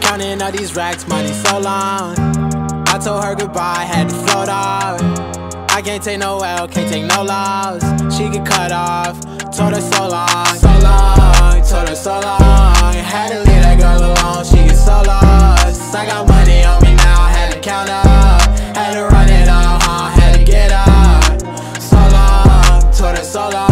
Counting all these racks, money so long. I told her goodbye, had to float off. I can't take no L, can't take no loss. She get cut off, told her so long, so long, told her so long. Had to leave that girl alone, she get so lost. I got money on me now, had to count up, had to run it up, huh? Had to get up. So long, told her so long.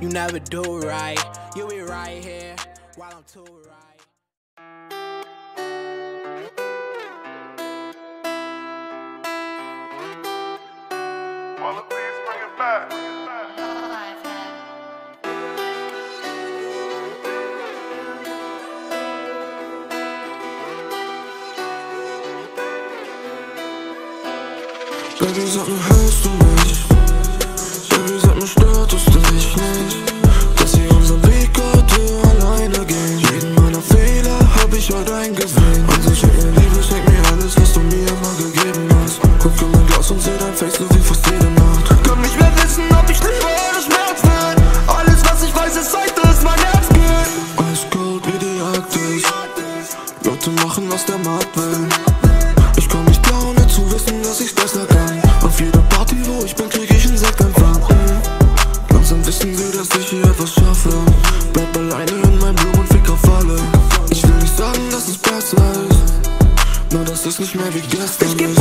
You never do right. You be right here while I'm too right. Mother, please bring it back. Baby, sag mir, hörst du ich heute eingesehen Also schenk mir Liebe, schenk mir alles, was du mir immer gegeben hast. Guck in mein Glas und seh dein Face, so wie fast jede Nacht. Kann nicht mehr wissen, ob ich liebe oder Schmerz will Alles, was ich weiß, ist heute, ist mein Herz geht. Eiskalt wie die Arktis Leute machen, was der Markt will. Ich komm nicht klar, ohne zu wissen, dass ich's besser kann. Auf jeder Party, wo ich bin, Rosemary Guest.